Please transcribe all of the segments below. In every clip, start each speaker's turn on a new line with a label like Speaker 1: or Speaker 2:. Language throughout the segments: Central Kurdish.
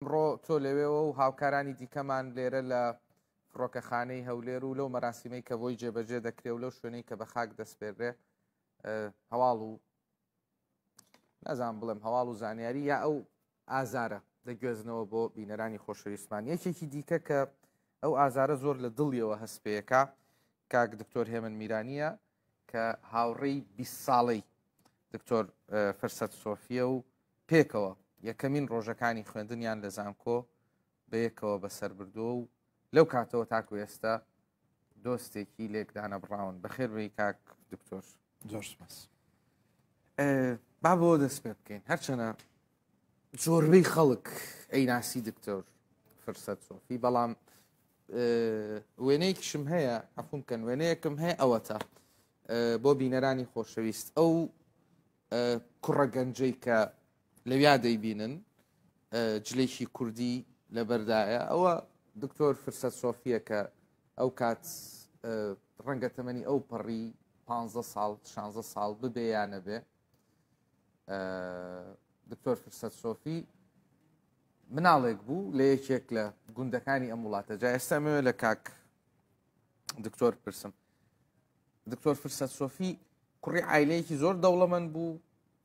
Speaker 1: ئەمڕۆ تۆ لەوێوە و هاوکارانی دیکەمان لێرە لە فڕۆکەخانەی هەولێر و لەو مەراسیمەی کە بۆی جێبەجێ دەکرێ و لەو شوێنەی کە بە خاک دەستپێرێ هەواڵ و نازان بڵێم هەواڵ و زانیاری یا ئەو ئازارە دەگوێزنەوە بۆ بینەرانی خۆشەویستمان یەکێکی دیکە کە ئەو ئازارە زۆر لە دڵیەوە هەستپێیەکە کاک دکتۆر هێمن میرانیە کە هاوڕێی بیست ساڵەی دکتۆر فرسەت سۆفیە و پێکەوە یەکەمین ڕۆژەکانی خوێندنیان لە زانکۆ بەیەکەوە بەسەر بردووە و لەو کاتەوە تاکو ئێستا دۆستێکی لێکدانە بڕاون بەخێر بی کاک دکتۆر
Speaker 2: زۆر سپاس
Speaker 1: با بۆ دەست پێ بکەین هەرچەنە زۆربەی خەڵک ئەیناسی دکتۆر فرسەت سۆفی بەڵام وێنەیەکیشم هەیە عفوم کەن وێنەیەکم هەیە ئەوەتە بۆ بینەرانی خۆشەویست ئەو کوڕە گەنجەی کە لەویا دەیبینن جلێکی کوردی لەبەردایە ئەوە دکتۆر فرسەت سۆفیە کە ئەو کات ڕەنگە تەمەنی ئەو پەڕی 15 ساڵ 16 ساڵ ببێیانە بێ دکتۆر فرسەت سۆفی مناڵێک بوو لە یەکێک لە گوندەکانی ئەم وڵاتە جا ئێستا مێ لە کاک دکتۆر پرسم دکتۆر فرسەت سۆفی کوڕی ئایلەیەکی زۆر دەوڵەمەند بوو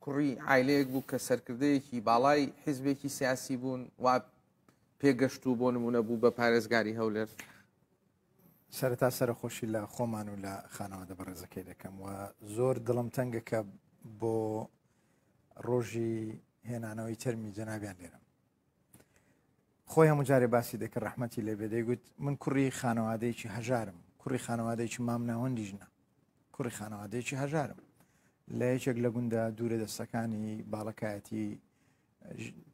Speaker 1: کوڕی ئایلەیەک بوو کە سەرکردەیەکی باڵای حیزبێکی سیاسی بوون وا پێگەشت و بۆ نمونە بوو بە پارێزگاری هەولێر
Speaker 2: سەرەتا سەرەخۆشی لە خۆمان و لە خانەوادە بەڕێزەکەی دەکەم و زۆر دڵم تەنگە کە بۆ ڕۆژی هێنانەوەی تەرمی جەنابیان لێرم خۆی هەموو جارێ باسی دەکە ڕحمەتی لێبێ دەیگوت من کوڕی خانەوادەیەکی هەژارم کوڕی خانەوادەیەکی مام ناوەندی ژنە کوڕی خانەوادەیەکی هەژارم لە یەکێک لە گوندە دوورە دەستەکانی باڵەکایەتی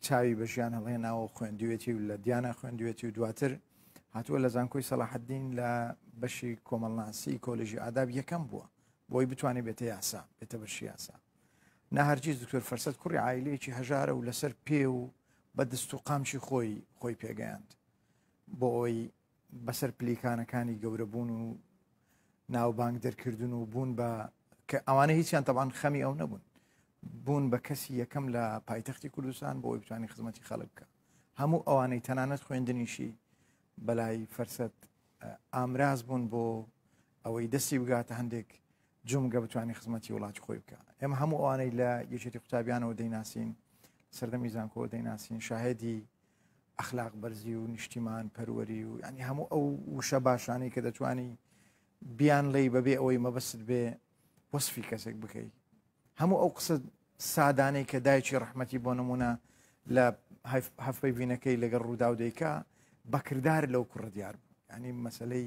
Speaker 2: چاوی بە ژیان هەڵێناوە خوێندوێتی و لە دیانە خوێندوێتی و دواتر هاتووە لە زانکۆی سەڵاحدین لە بەشی کۆمەڵناسی کۆلژی ئاداب یەکەم بووە بۆی بتوانێت بێتە یاسا بێتە بەشی یاسا نەهرجی دکتۆر فەرسەت کوڕی عیلەیەکی هەژارە و لەسەر پێ و بە دەست و قامشی خۆی خۆی پێگەیاند بۆ ئەوی بەسەر پلیکانەکانی گەورەبوون و ناوبانگ دەرکردن و بوون بە کە ئەوانە هیچیان تەبان خەمی ئەو نەبوون بوون بە کەسی یەکەم لە پایتەختی کوردستان بۆ بتوانانی خزمەتی خەڵک بکە هەموو ئەوانەی تەنانەت خوێندنیشی بەلای فەرسەت ئامراز بوون بۆ ئەوەی دەستی بگاتە هەندێک جمگە بتوانانی خزمەتی وڵاتی خۆی بکە ئێمە هەموو ئەوانەی لە یەکێتی قوتابیانەوە دەیناسین سەردەمی زانکۆ دەیناسین شاهدی ئەخلاق بەرزی و نیشتیمان پەروەری و ینی هەموو ئەو وشە باشانەی کە دەتوانی بیان لی بەبێ ئەوەی مەبەست بێ وەصفی کەسێک بکەیت هەموو ئەو قسە سادانەی کە دایکی ڕحمەتی بۆ نمونە لە هەفپەی بینەکەی لەگەڵ ڕوودا و دەیکا بەکردار لەو کوڕ دیار بوو ینی مەسلەی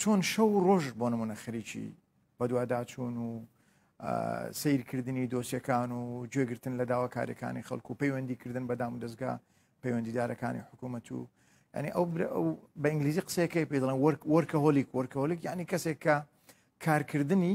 Speaker 2: چۆن شەو و ڕۆژ بۆ نمونە خەریکی بەدواداچوون و سیرکردنی دۆسیەکان و گوێگرتن لە داواکاریەکانی خەڵکو و پەیوەندیکردن بە دام و دەستگا پەیوەندیدارەکانی حکوومەت و ینی ئەو بە ئینگلیزی قسەکەی پێ دەڵێن وەرکە هۆلیک وەرکەۆلیک یعنی کەسێک کە کارکردنی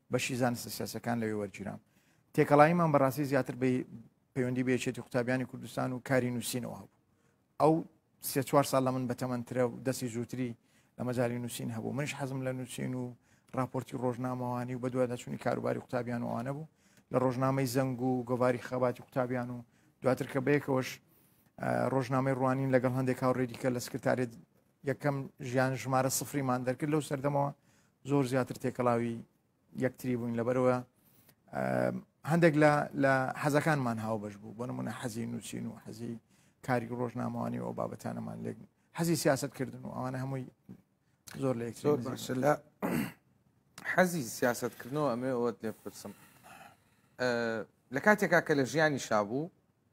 Speaker 2: بەشی زانستە سیاسەکان لەوێ وەرگیرام. تێکەڵاییمان بەڕاستی زیاتر بە پەیوەندی بە یەکێتی قوتابیانی کوردستان و کاری نووسینەوە هەبوو. ئەو سێ چوار ساڵ لە من بەتەمەندترە و دەستی زووتری لە مەجای نووسین هەبوو منش حەزم لە نووسین و راپۆرتی ڕۆژنامەوانی و بە دوواداچوونی کاروباری قوتابیان وانە بوو لە ڕۆژنامەی زەنگ و گۆواری خەباتی قوتابیان و دواتر کە بەیەکەوەش ڕۆژنامەی ڕوانین لەگەڵ هەندێک هاوڕێدیکە لە سکرتارێت یەکەم ژیان ژمارە سفریمان دەرکرد لەو سەردەمەوە زۆر زیاتر تێکەڵاوی یەکتری بووین لەبەرەوە هەندێک لە لە حەزەکانمان هاوبەش بوو بۆ نمونە حەزی نووسین و حەزی کاری ڕۆژنامەوانی و بابەتانەمان لێک حەزی سیاست کردن و ئەوانە هەمووی زۆر لە
Speaker 1: زۆر باشە لە حەزی سیاستکردنەوە ئەمێ ئەوەت لێ پرسم لە کاتێکا کە لە ژیانی شابوو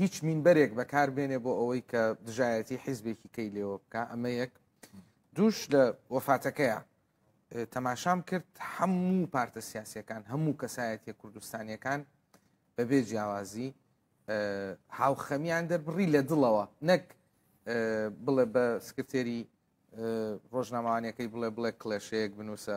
Speaker 1: هیچ مینبەرێک بەکار بێنێ بۆ ئەوەی کە دژایەتی حیزبێکی کەی لێوە بکە ئەمە یەک دوش لە وەفاتەکەیە تەماشام کرد هەموو پارتە سیاسەکان هەموو کەسایەتە کوردستانیەکان بەبێ جیاوازی هاوخەمیان دەربڕی لە دڵەوە نەک بڵێ بە سکرتێری ڕۆژنامەوانەکەی بڵێ بڵێ کلێشەیەک بنووسە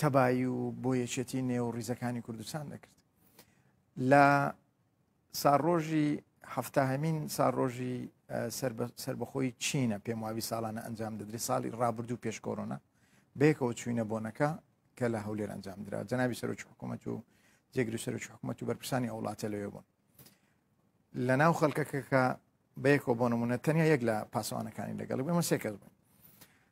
Speaker 2: تەبایی و بۆ یەکێتی نێو ڕیزەکانی کوردستان دەکرد لە ساڕۆژی هەفتاهمین ساڕۆژی سربەخۆی چینە پێم وابی ساڵانە ئەنجام دەدرێ ساڵی ڕابردوو پێش کۆرۆنا بێکەوە چوینە بۆنەکە کە لە هەولێر ئەنجام درا جەنابی سەرۆکی حکوومەت و جێگری سەرۆکی حکوومەت و بەرپرسانی ئەو وڵاتە لەوێ بوون لە ناو خەڵکەکە بەیەکەوە بۆ نمونە تەنیا یەک لە پاسەوانەکانی لەگەڵ بێمە سێکەس بوون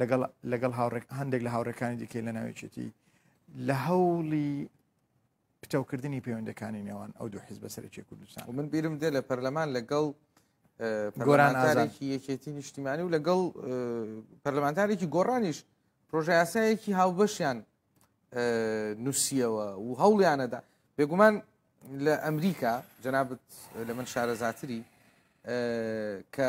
Speaker 2: لەگەڵ لەگەڵ هاوڕێک هەندێک لە هاوڕێکانی دیکەی لە ناوێچێتی لە هەوڵی پتەوکردنی پەیوەندەکانی نێوان ئەو دوو حیزبە سەرکی کوردستان
Speaker 1: من بیرم دێ لە پەرلەمان لەگەڵ گۆرانتارێکی یەکێتی نیشتیمانی و لەگەڵ پەرلەمانتارێکی گۆڕانیش پرۆژیاسایەکی هاوبەشیان نووسیەوە و هەوڵیانەدا بێگومان لە ئەمریکا جەنابەت لە من شارەزاتری کە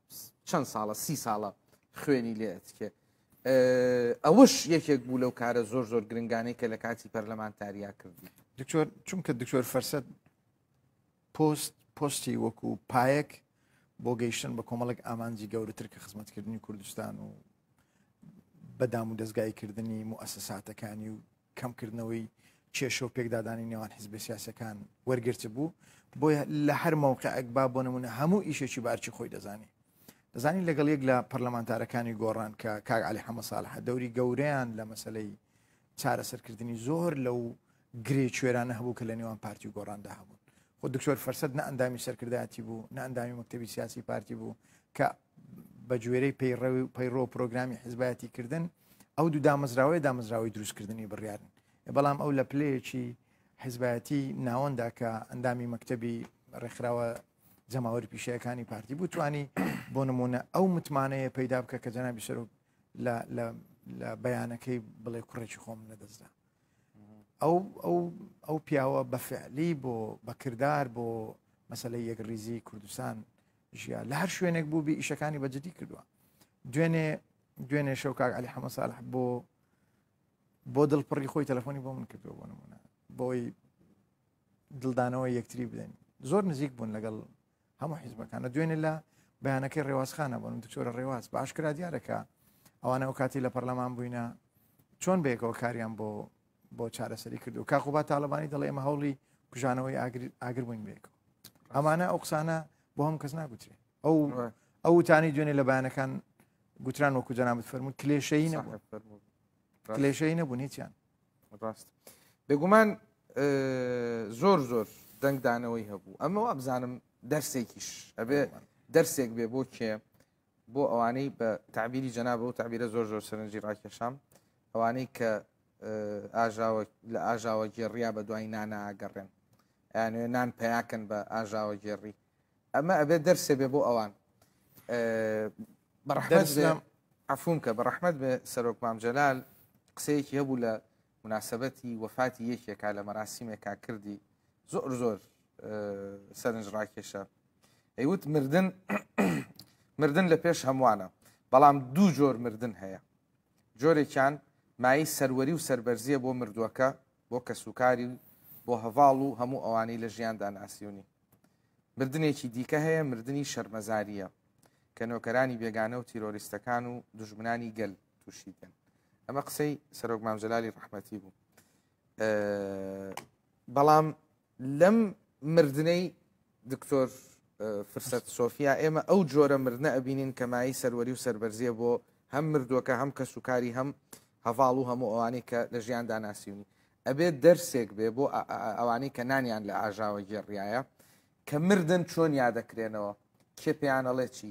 Speaker 1: چەند ساڵە سی ساڵە خوێنی لێ ئەتکێ ئەوەش یەکێک بوو لەو کارە زۆر زۆر گرنگانەی کە لە کاتی پەرلەمانتاریا کردی
Speaker 2: دکتۆر چونکە دکتۆر فەرسەت پۆست پۆستی وەکو پایەک بۆ گەیشتن بە کۆمەڵک ئامانجی گەورەتر کە خزمەتکردنی کوردستان و بەدام و دەستگایکردنی موسساتەکانی و کەمکردنەوەی کێشە و پێکدادانی نێوان حیزبە سیاسەکان وەرگرتبوو بۆیە لە هەر مەوقعێک با بۆ نمونە هەموو ئیشێکی بارچی خۆی دەزانی دەزانی لەگەڵ یەک لە پەرلەمانتارەکانی گۆڕان کە کاک علی حەمە ساڵحە دەوری گەورەیان لە مەسلەی چارەسەرکردنی زۆر لەو گرێ کوێرانە هەبوو کە لە نێوان پارتی و گۆڕاندا هەبوون خۆ دکتۆر فەرسەت نە ئەندامی سەرکردایەتی بوو نە ئەندامی مەکتتەبی سیاسی پارتی بوو کە بە گوێرەی پەیڕەوی و پەیڕۆ و پرۆگرامی حزبایەتی کردن ئەو دوو دامەزراوەیە دامەزراوەی دروستکردنی بڕیارن بەڵام ئەو لە پلەیەکی حزبایەتی ناوەندا کە ئەندامی مەکتتەبی ڕێکخراوە جەماوەر پیشەکانی پارتی بوو توانی بۆ نمونە ئەو متمانەیە پەیدا بکە کە جەنابی سەرۆک لە بەیانەکەی بڵێ کوڕێکی خۆم لەدەستدا ئەو ئەو ئەو پیاوە بەفعلی بۆ بەکردار بۆ مەسلەی یەکڕیزی کوردستان ژیا لە هەر شوێنێک بوو بی ئیشەکانی بە جدی کردووە دوێنێ دوێنێ شەو کاک علی حەمە ساالح بۆ بۆ دڵپڕی خۆی تەلەفۆنی بۆ من کردو بۆ نمونە بۆی دڵدانەوە یەکتری بدەین زۆر نزیک بوون لەگەڵ هەموو حیزبەکانە دوێنێ لە بەیانەکەی ڕێوازخانە بۆن دکتۆرە ڕێواز باشکرا دیارەکە ئەوانە ئەو کاتی لە پەرلەمان بووینە چۆن بێکەوە کاریان بۆ بۆ چارەسەری کردو کاخ و با تاالبانی دەڵێ ئمە هەوڵی کوژانەوەی ئاگر بووین بێکەوە ئەمانە ئەو قسانە بۆ هەم کەس ناگوترێ ئەو ئەو وتانی دوێنێ لە بەیانەکان گوتران وەکو جەنابەت فەرمو کلێشەی نەبوو کلێشەی نەبوون هیچیان
Speaker 1: ڕاست بێگومان زۆر زۆر دەنگدانەوەی هەبوو ئەمە وابزانم دەرسێکیش ئەبێ دەرسێک بێ بۆ کێ بۆ ئەوانەی بە تعبیری جەناب ئەو تعبیرە زۆر زۆر سەرنجی ڕاکێشام ئەوانەی کە ئاژاوە لە ئاژاوە گێڕیا بە دوای ناناگەڕێن یانێ نان پیاکەن بە ئاژاوە گێڕی ئەمە ئەبێت دەرسێ بێ بۆ ئەوان بەڕحمەت عفوم کە بە ڕحمەت بێ سەرۆک مام جەلال قسەیەکی هەبوو لە موناسەبەتی وەفاتی یەکێکا لە مەراسیمێکا کردی زۆر زۆر سەرنج ڕاکێشە ئەیوت مردن مردن لە پێش هەمووانە بەڵام دوو جۆر مردن هەیە جۆرێکیان مای سەروەری و سربەرزیە بۆ مردووەکە بۆ کەسوکاری بۆ هەواڵ و هەموو ئەوانەی لە ژیاندا ناسیونی مردنێکی دیکە هەیە مردنی شەرمەزاریە کە نۆکەرانی بێگانە و تیرۆریستەکان و دژمنانی گەل تووشی بێن ئەمە قسەی سەرۆک مامجللالی ڕحمەتی بوو بەڵام لەم مردنەی دکتۆر فرسەت سۆفیا ئێمە ئەو جۆرە مردە ئەبینین کەمایی سەروەری و سربەرزیە بۆ هەم مردووەکە هەم کەس و کاری هەم هەواڵ و هەموو ئەوانی کە لە ژیاندا ناسیونی ئەبێت دەرسێک بێ بۆ ئەوانی کە نانیان لە ئاژاوە گێڕایە کە مردن چۆن یادەکرێنەوە کێ پێیانەڵێ چی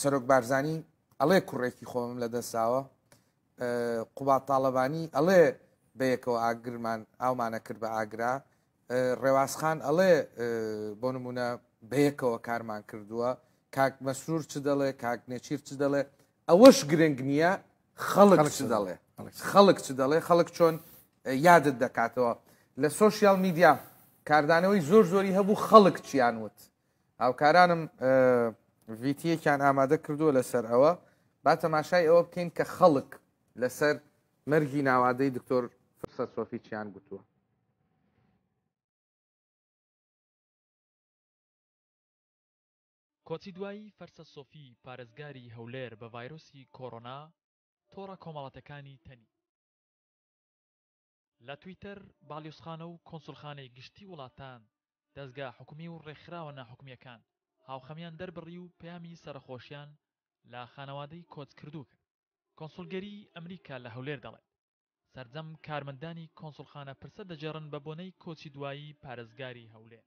Speaker 1: سەرۆک بارزانانی ئەڵێ کوڕێکی خۆمم لە دەساوە قوبات تاالبانی ئەڵێ بەیەکەوە ئاگرمان ئاومانە کرد بە ئاگرا ڕێوازخان ئەڵێ بۆ نمونە بەیەکەوە کارمان کردووە کاک مەسرور چ دەڵێ کاک نێچیر چ دەڵێ ئەوەش گرنگ نییە خەڵک چ دەڵێ خەڵک چ دەڵێ خەڵک چۆن یادت دەکاتەوە لە سوۆسیال میدیا کاردانەوەی زۆر زۆری هەبوو خەڵک چیان وت هاوکارانم ڤیتیەکیان ئامادە کردووە لەسەر ئەوە با تەماشای ئەوە بکەین کە خەڵک لەسەر مەرگی ناوادەی دکتۆر فرسە سۆفی چیان گوتووە
Speaker 3: کۆچی دوایی فەرسە سۆفی پارێزگاری هەولێر بە ڤایرۆسی کۆرۆنا، تۆڕە کۆمەڵاتەکانی تەنی. لە تویتەر، باڵیۆزخانە و کۆنسولخانەی گشتی وڵاتان، دەزگا حکومی و ڕێکخراوە ناحکومییەکان هاوخەمیان دەربڕی و پەیامی سەرەخۆشیان لە خانەوادەی کۆچکردوو کرد. کۆنسولگەریی ئەمریکا لە هەولێر دەڵێت، سەرجەم کارمەندانی کۆنسولخانە پرسە دەگێڕن بە بۆنەی کۆچی دوایی پارێزگاری هەولێر.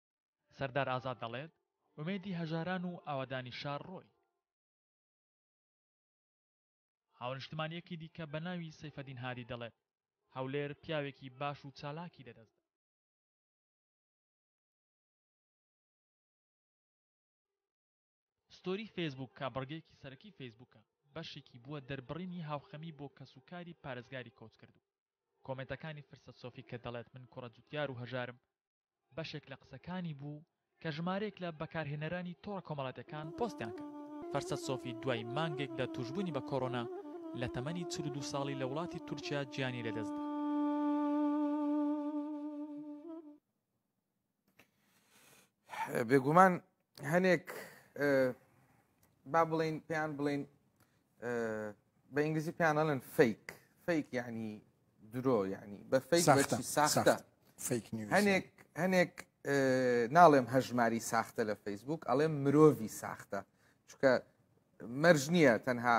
Speaker 3: سەردار ئازاد دەڵێت، ئومێدی هەژاران و ئاوەدانی شار ڕۆی. هاونیشتمانییەکی دیکە بە ناوی سەیفەدین هادی دەڵێت، هەولێر پیاوێکی باش و چالاکی لەدەست دا. ستۆری فەیسبووک کە بڕگەیەکی سەرەکی فەیسبووکە، بەشێکی بووە دەربڕینی هاوخەمی بۆ کەسوکاری پارێزگاری کۆچکردوو. کۆمێنتەکانی فرسەت سۆفی کە دەڵێت من کوڕە جوتیار و هەژارم، بەشێک لە قسەکانی بوو کە ژمارەیەک لە بەکارهێنەرانی تۆڕە کۆمەڵاتیەکان پۆستیان کرد. فەرسەت سۆفی دوای مانگێک لە تووشبوونی بە کۆرۆنا لە تەمەنی چل و دوو ساڵی لە وڵاتی تورکیا گیانی لەدەستدا.
Speaker 1: بێگومان هەنێک با بڵین پێیان بڵین بە ئینگلیزی پێیانڵێن فیک فیک یعنی درۆ یعنی بە فیک ساختە هەنێک هەنێک ناڵێم هەژماری ساختە لە فەیسبوک ئەڵێم مرۆڤی ساختە چکە مەرج نییە تەنها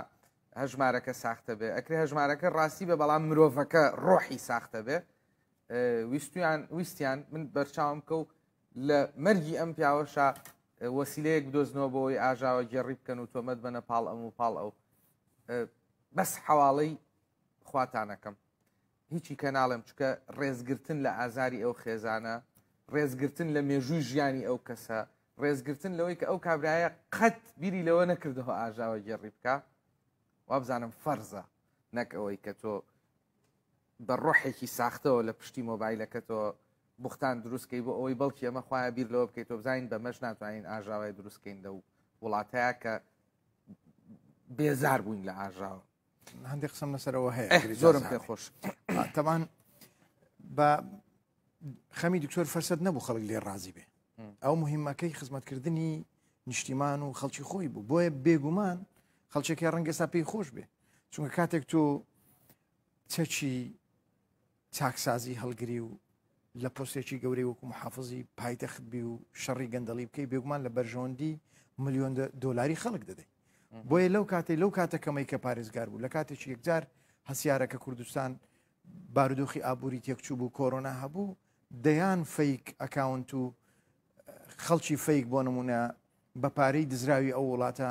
Speaker 1: هەژمارەکە ساختە بێ ئەکرێ هەژمارەکە ڕاستی بێ بەڵام مرۆڤەکە ڕۆحی ساختە بێ ویستیان ویستیان من بەرچاوم کە و لە مەرگی ئەم پیاوەشا وەسیلەیەک بدۆزنەوە بۆەوەی ئاژاوە گێڕی بکەن و تۆمەت بەنە پاڵ ئەم و پاڵ ئەو بەس حواڵەی خواتانەکەم هیچی کە ناڵێم چکە ڕێزگرتن لە ئازاری ئەو خێزانە ڕێزگرتن لە مێژووی ژیانی ئەو کەسە ڕێزگرتن لەوەی کە ئەو کابراایە قەت بیری لەوە نەکردەوە ئاژاوە گێڕی بکە وابزانم فەرزە نەک ئەوەی کە تۆ بە ڕۆحێکی ساختەوە لە پشتی مۆبایلەکەتەوە بوختان دروست کەی بۆ ئەوەی بەڵکی ئەمە خوایە بیر لەوە بکەیتەوە بزانین بەمەش ناتوانین ئاژاوای دروست کەین لەو وڵاتەیە کە بێزار بووین لە ئاژاوە
Speaker 2: هەندی قسم لەسەرەوە هەیە ئەه،
Speaker 1: زۆرم پێ خۆش آه،
Speaker 2: تەمان بە خەمی دکتۆر فەرسەت نەبوو خەڵک لێ ڕازی بێ ئەو مهمەکەی خزمەتکردنی نیشتیمان و خەڵکی خۆی بوو بۆیە بێگومان خەڵچێکی ڕەنگەستا پێی خۆش بێ چونکە کاتێک تۆ چەکی چاکسازی هەڵگری و لە پۆستێکی گەورەی وەکو محافزی پایتەخت بی و شەڕی گەندەڵی بکەی بێگومان لە بەرژەوەندی ملیۆن دۆلاری خەڵک دەدەیت بۆیە لەو کاتی لەو کاتەکەمەی کە پارێزگار بوو لە کاتێکی یەکجار هەسیارەکە کوردستان بارودۆخی ئابووری تێکچوو بوو کۆرۆنا هەبوو دەیان فیک ئەکاونت و خەڵکی فیک بۆ نمونە بە پارەی دزراوی ئەو وڵاتە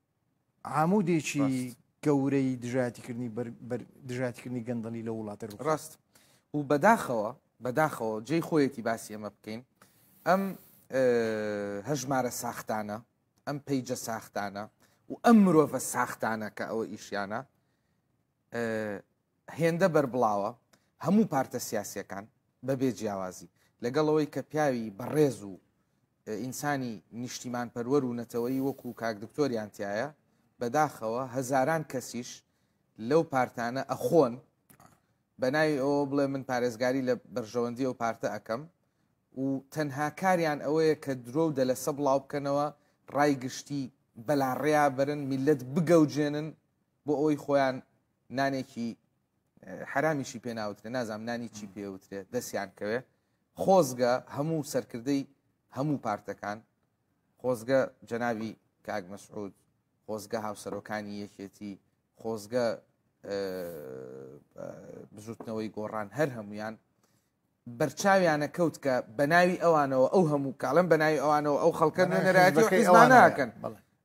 Speaker 2: عامودێکی گەورەی دژایەتیکردنی دژاتیکردنی گەندەڵی لە وڵاتی ڕوو
Speaker 1: ڕاست و بەداخەوە بەداخەوە جێی خۆیەتی باسی ئەمە بکەین ئەم هەژمارە ساختانە ئەم پیجە ساختانە و ئەم مرۆڤە ساختانە کە ئەوە ئیشیانە هێندە بەربڵاوە هەموو پارتە سیاسیەکان بەبێ جیاوازی لەگەڵ ئەوەی کە پیاوی بەڕێز و ئینسانی نیشتیمان پەروەەر و نەتەوەی وەکو کاک دکتۆریانتیایە بەداخەوە هەزاران کەسیش لەو پارتانە ئەخۆن بەناوی ئەوە بڵێ من پارێزگاری لە بەرژەوەندی و پارتە ئەەکەم و تەنها کاریان ئەوەیە کە درۆ و دەلەسە بڵاو بکەنەوە ڕای گشتی بەلاڕێیا بەرن میلەت بگەوجێنن بۆ ئەوەی خۆیان نانێکی حرامیشی پێ ناوترێ نازام نانی چی پێوترێ دەستیان کەوێ خۆزگە هەموو سەرکردەی هەموو پارتەکان خۆزگە جەناوی کاک مەسعود خۆزگە هاوسەرۆکانی یەکێتی خۆزگە بزوتنەوەی گۆڕان هەر هەمویان بەرچاویانە کەوت کە بەناوی ئەوانەوە ئەو هەموو کاڵم بەناوی ئەوانەوە ئەو خەڵکە نوێنەرایەتی و حیزبانەکەن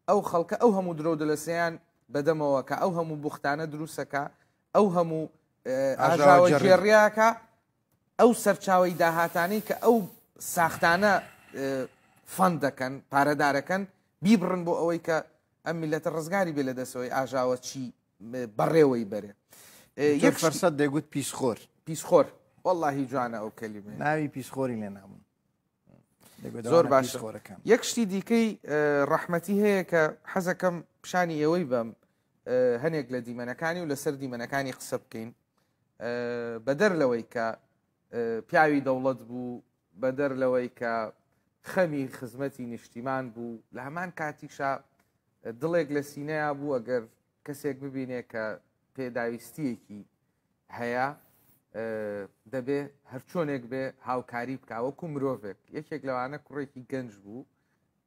Speaker 1: ئەو خەڵکە ئەو هەموو درۆ دەلەسەیان بەدەمەوە کە ئەو هەموو بختانە دروستەکە ئەو هەموو ئاژاوە گێڕیاکە ئەو سەرچاوی داهاتانەی کە ئەو ساختانە فەند دەکەن پارەدارەکەن بیبڕن بۆ ئەوەی کە ئەم میلەتە ڕزگاری بێ لە دەسەوەی ئاژاوە چی بەڕێوەی بەرێ
Speaker 2: یەک فەرسەت دەگوت پیسخۆر
Speaker 1: پیسخۆر واللهی جوانە ئەو کەلیمە
Speaker 2: ناوی پیسخۆری لێ نابوون
Speaker 1: زۆر باش خۆرەکەم یەک شتی دیکەی ڕەحمەتی هەیە کە حەزەکەم پیشانی ئێوەی بەم هەنێک لە دیمەنەکانی و لەسەر دیمەنەکانی قسە بکەین بەدەر لەوەی کە پیاوی دەوڵەت بوو بەدەر لەوەی کە خەمی خزمەتی نیشتیمان بوو لە هەمان کاتیشا دڵێک لە سینەیە بوو ئەگەر کەسێک ببینێ کە پێداویستیەکی هەیە دەبێ هەرچۆنێک بێ هاوکاری بکوەکو مرۆڤێک یەکێک لەوانە کوڕێکی گەنج بوو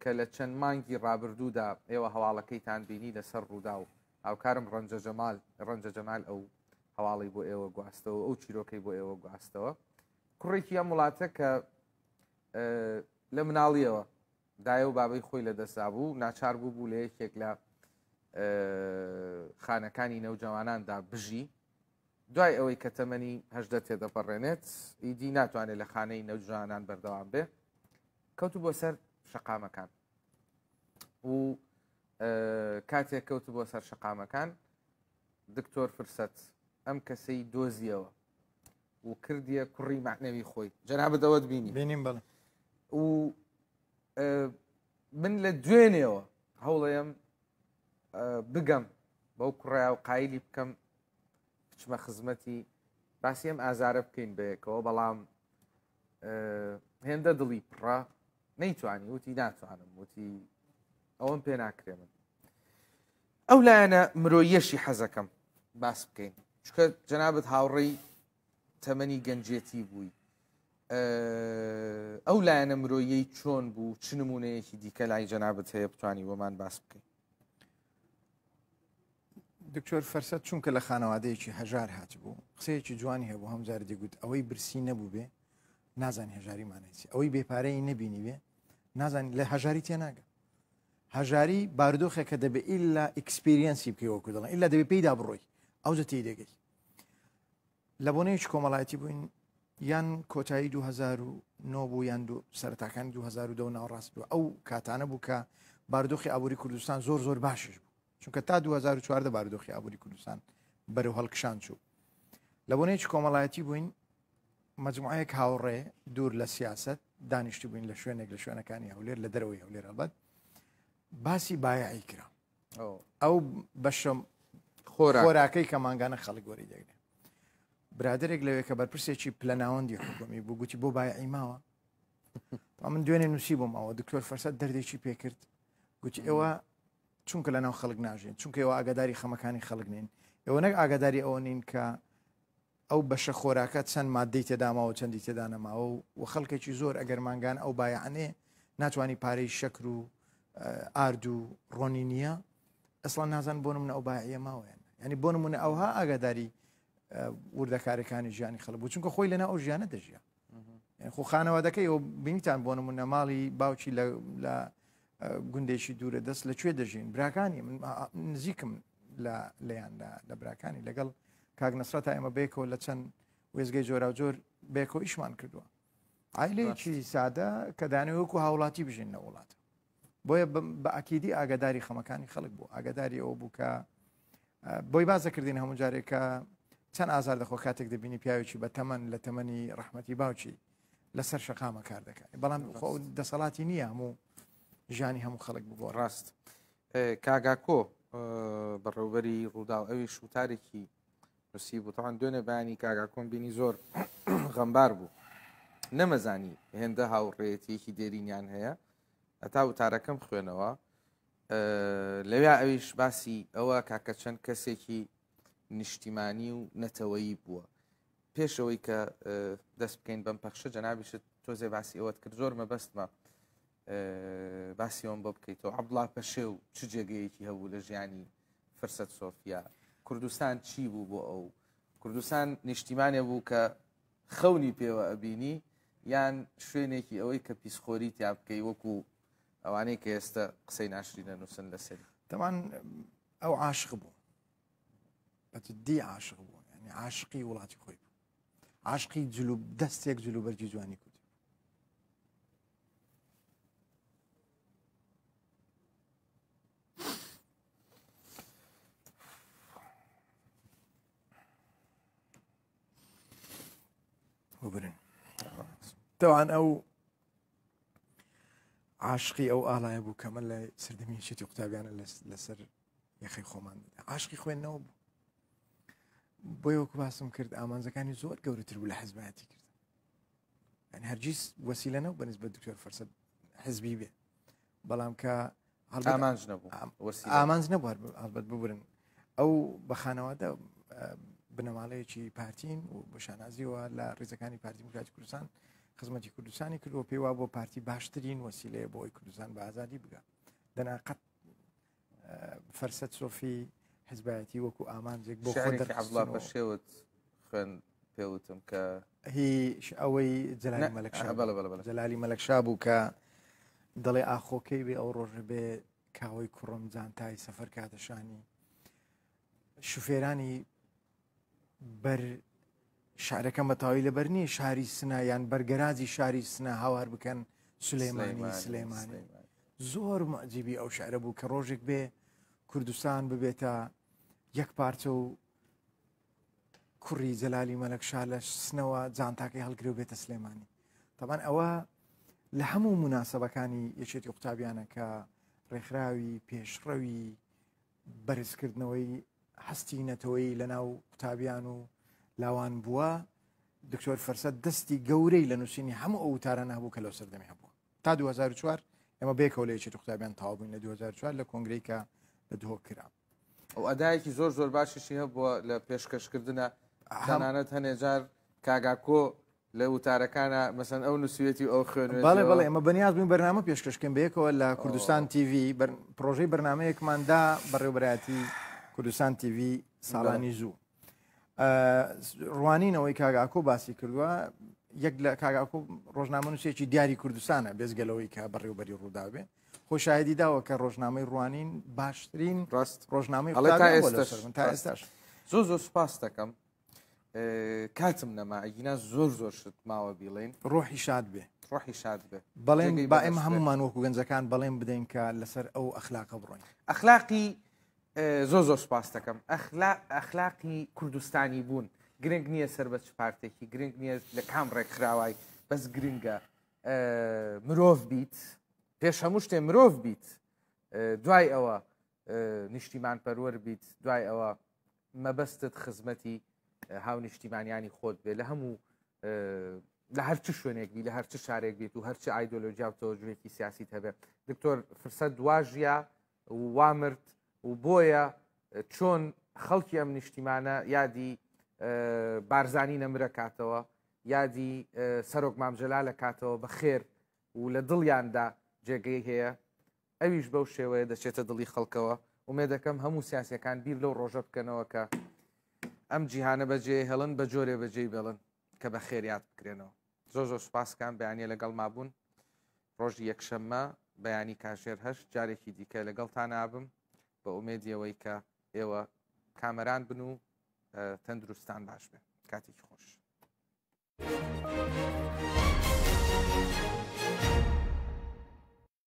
Speaker 1: کە لە چەند مانگی ڕابردوودا ئێوە هەواڵەکەیتان بینی لەسەر ڕووداو، هاوکارم ڕەنجە جەمال، ڕەنجە جەمال ئەو هەواڵەی بۆ ئێوە گواستەوە، ئەو چیرۆکەی بۆ ئێوە گواستەوە. کوڕێکی ئەم وڵاتە کە لە مناڵیەوە دایە و بابەی خۆی لە دەستدا بوو، ناچار بوو بوو لە یەکێک لە خانەکانی نەوجەواناندا بژی، دوای ئەوەی کە تەمەنی هەژدە تێدەپەڕێنێت ئیدی ناتوانێت لە خانەی نەوجانان بەردەوام بێ کەوت بۆ سەر شقامەکان و کاتێک کەوت بۆ سەر شقامەکان دکتۆر فرسەت ئەم کەسەی دۆزیەوە و کردیە کوڕی معنەوی خۆی جەنابەوەت بینی
Speaker 2: بینیم بڵێ
Speaker 1: و من لە دوێنێەوە هەوڵەیەم بگەم بەو کوڕیا و قایلی بکەم بچمە خزمەتی باسی ئەم ئازارە بکەین بەیەکەوە بەڵام هێندە دڵی پڕە نەیتوانی وتی ناتوانم وتی ئەوەم پێ ناکرێ من ئەو لایەنە مرۆیەشی حەزەکەم باس بکەین چکە جەنابەت هاوڕێی تەمەنی گەنجێتی بووی ئەو لایەنە مرۆیەی چۆن بوو چ نمونەیەکی دیکە لای جەنابەت هەیە بتانی وەمان باس بکەین
Speaker 2: دکتۆر فەرسەت چونکە لە خانەوادەیەکی هەژار هاتبوو قسەیەکی جوانی هەبوو هەم جار دیگوت ئەوەی برسی نەبوو بێ نازان هەژاری مانایسی ئەوەی بێپارەی نەبینی بێ نازان لە هەژاری تێناگە هەژاری باردۆخێکە دەبێ ئللا ئیکسپریەنسی بکەی وەکو دەڵێن ئللا دەبێ پێیدا بڕۆی ئەو جە تێی دەگەی لە بۆنەی چ کۆمەڵایەتی بووین یان کۆتایی 2009 بوو یان دو سەرتاکان 2010 ناوڕاست بوو ئەو کاتانە بوو کە باردۆخی ئابووری کوردستان زۆر زۆر باشش بوو چونکە تا 2014 باردۆخی ئابووری کوردستان بەرەو هەڵکشان چوو لە بۆنەی چ کۆمەڵایەتی بووین مجموعەیەک هاوڕێ دوور لە سیاست دانیشتی بووین لە شوێنێک لە شوێنەکانی هەولێر لە دەرەوەی هەولێر هەڵبەت باسی بایعی کرا ئەو بەشە خۆراکەی کە مانگانە خەڵک گۆری دەگرێت برادێک لەوێ کە بەرپرسێکی پلە ناوەندی حکومی بوو گوتی بۆ بایعی ماوە من دوێنێ نووسی بۆم ئەوە دکتۆر فەرسە دەردێکی پێکرد گوتی ئێوە چونکە لە ناو خەڵک ناژین چونکە ئێوە ئاگاداری خەمەکانی خەڵک نین ئێوە نەک ئاگاداری ئەوە نین کە ئەو بەشە خۆراکە چەند ماددەی تێدا ماوە چەندی تێدا نەماوە و وە خەڵکێکی زۆر ئەگەر مانگانە ئەو بایەعەنێ ناتوانی پارەی شەکر و ئارد و ڕۆنی نییە ئەسڵان نازان بۆ منە ئەو بایە ماوەیان ینی بۆ منە ئەوها ئاگاداری وردەکارەکانی ژیانی خەڵک بوو چونکە خۆی لەنا ئەو ژیانە دەژیان خۆ خانەوادەکە ئەو بینیتان بۆ نمونە ماڵی باوکی لە گوندێکی دوورە دەست لەکوێ دەژین براکانی من نزیکم لە لەیان لە براکانی لەگەڵ کاک نسرە تا ئێمە بێکەوە لە چەند وێزگەی جۆرا جۆر بێکەوە ئیشمان کردووە ئایلێکی سادە کە دانەوەکو هاوڵاتی بژین لە وڵات بۆیە بە ئەکیدی ئاگاداری خەمەکانی خەڵک بوو ئاگاداری ئەوە بوو کە بۆی باز دەکردین هەموو جارێکە چەند ئازار دەخۆ کاتێک دەبینی پیاوێکی بە تەمەن لە تەمەنی ڕحمەتی باوکی لەسەر شەقامە کار دەکات بەڵام خۆ دەسەڵاتی نییە هەموو ژانی هەموو خەڵک بوو
Speaker 1: ڕاست کاگاکۆ بەڕێوبەری ڕووداو ئەوی شوتارێکی نووسی بوتان دوێنێ بەیانی کاگاکۆم بینی زۆر غەمبار بوو نەمەزانی هێندە هاوڕێتیەکی دێرینیان هەیە ئەتا وتارەکەم خوێنەوە لەوێ ئەویش باسی ئەوە کاکە چەند کەسێکی نیشتیمانی و نەتەوەیی بووە پێشەوەی کە دەست بکەین بەم پەخشە جەنابیشت تۆزێ باسی ئەوەت کرد زۆر مەبەستمە باسی ئەوم بۆ بکەیتەوە عەبدوڵا پەشێو چ جێگەیەکی هەبوو لە ژیانی فرسەت سۆفیا کوردستان چی بوو بۆ ئەو کوردستان نیشتیمانێ بوو کە خەونی پێوە ئەبینی یان شوێنێکی ئەوەی کە پیسخۆری تیا بکەی وەکو ئەوانەی کە ئێستا قسەی ناشرینە نووسن لەسەر
Speaker 2: تەوان ئەو عاشق بوو بەجددی عاشق بوو ینی عاشقی وڵاتی خۆی بوو عاشقی جلو دەستێک جلوبەرگی جوانی کوردی ببرن تەوان ئەو عاشقی ئەو ئالایە بوو کەمە لە سردەمیشێتی قوتابیانە لەسەر یخی خۆمان بدە عاشقی خوێندنەوە بوو بۆی وەکو باسم کرد ئامانجەکانی زۆر گەورەتر بوو لە حزبایەتی کرد ئەن هەرگیز وەسیلە نەو بەنس بە دکتۆر فەرسە حزبی بێ بەڵام کە
Speaker 1: ئامانج نەبوو
Speaker 2: ئامانج نەبوار ئەلبەت ببرن ئەو بە خانەوادە بنەماڵەیەکی پارتین و بە شانازیەوە لە ڕێزەکانی پارتی مکراتی کوردستان خزمەتی کوردستانی کردووە پێیوا بۆ پارتی باشترین وەسیلەیە بۆ ئەوی کوردستان بە ئازادی بگە دەناقەت فەرسەت سۆفی حزبایەتی وەکو ئامانجێک بۆ
Speaker 1: عبدڵا بەشێوت خوێن پێوتم کە
Speaker 2: هیش ئەوەی جلالی مەلک جلالی مەلکشا بوو کە دەڵێ ئاخۆکەی بێ ئەو ڕۆژە بێ کاوەی کوڕم جانتای سەفەر کاتەشانی شوفێرانی بەر شارەکەم بە تاوی لەبەر نیە شاری سنا یان بەرگەراجی شاری سنا هاوار بکەن سلەیمانی سلێمانی زۆر مەجیبی ئەو شارە بوو کە ڕۆژێک بێ کوردستان ببێتە یەک پارچە و کوڕی جەلالی مەلەکشا لە سنەوە جانتاکەی هەڵگرێ و بێتە سلێمانی تاوان ئەوە لە هەموو مناسبەکانی یەکێتی قوتابیانە کە ڕێکخراوی پێشڕەوی بەرزکردنەوەی هەستی نەتەوەیی لە ناو قوتابیان و لاوان بووە دکتۆر فەرسە دەستی گەورەی لە نووسینی هەموو ئەو تارانە هەبوو کە لەو سەردەمی هەبووە تا 2004 ئێمە بێکەوە لەیەکی قوتابیان تاوابووین لە 2004 لە کۆنگری کە لە دهۆک کرا
Speaker 1: ئەو ئەدایەکی زۆر زۆر باشیشی هەبووە لە پێشکەشکردە تەنانەت هەنێجار کاگاکۆ لە وتارەکانا مەسەن ئەو نوسیوێتی و ئەو خوێنوێتی
Speaker 2: بەڵێ و. بەڵێ ئێمە بەنیاز بووین بەرنامە پێشکەش کەین بەیەکەوە لە کوردستان تی ڤی بەر پڕۆژەی بەرنمەیەکمان دا بەڕێوبەرایەتی کوردستان تی ڤی ساڵانی زوو ئە، ڕوانینەوەی کاک ئاکۆ باسی کردووە یەک لە کاک ئاکۆ ڕۆژنامەنووسێکی دیاری کوردستانە بێزگەلەوەی کە بەڕێوبەری ڕوودا بێ خۆ شایدی داوە کە ڕۆژنامەی ڕوانین باشترین
Speaker 1: ڕاست
Speaker 2: ڕۆژنامەی
Speaker 1: ئەڵێ تا
Speaker 2: قوتابیان بۆ لەو
Speaker 1: ئێستاش.
Speaker 2: سەر بوون، تا ئێستاش
Speaker 1: زۆر زۆر سوپاس دەکەم کاتم نەما ئەگینا زۆر زۆر شت ماوە بیڵین
Speaker 2: ڕۆحی شاد بێ
Speaker 1: ڕۆحی شاد بێ
Speaker 2: بەڵێن با ئێمە هەمومان وەکو گەنجەکان بەڵێن بدەین کە لەسەر ئەو ئەخلاقە بڕۆین
Speaker 1: ئەخلاقی زۆر زۆر سپاس دەکەم ئەخلا ئەخلاقی کوردستانی بوون گرنگ نییە سەر بە چ پارتێکی گرنگ نییە لە کام ڕێکخراوای بەس گرنگە مرۆڤ بیت پێش هەموو شتێ مرۆڤ بیت دوای ئەوە نیشتیمان پەروەر بیت دوای ئەوە مەبەستت خزمەتی هاو نیشتیمانیانی خۆت بێ لە هەموو لە هەرچ شوێنێک بی لە هەرچ شارێک بێت و هەرچی ئایدۆلۆژیا و تۆجوێکی سیاسی هەبێت دکتۆر فرسە دواژە وامرد و بۆیە چۆن خەڵکی ئەم نیشتیمانە یادی بارزانی نەمرە کاتەوە یادی سەرۆک مامجللا لە کاتەوە بە خێر و لە دڵیاندا جێگەی هەیە ئەویش بەو شێوەیە دەچێتە دڵی خەڵکەوە، ئومێدەکەم هەموو سیاسیەکان بیر لەو ڕۆژە بکەنەوە کە ئەم جیهانە بەجێ هێڵن بە جۆرێ بەجێی بێڵن کە بە خێر یاد بکرێنەوە. زۆر زۆر سوپاس کە ئەم بەیانیە لەگەڵ ما بوون. ڕۆژی یەکشەممە بەیانی کاژێر هەشت جارێکی دیکە لەگەڵتان ئابم بە ئومێدیەوەی کە ئێوە کامەران بن و تەندروستان باش بێ کاتێکی خۆش. Thank you.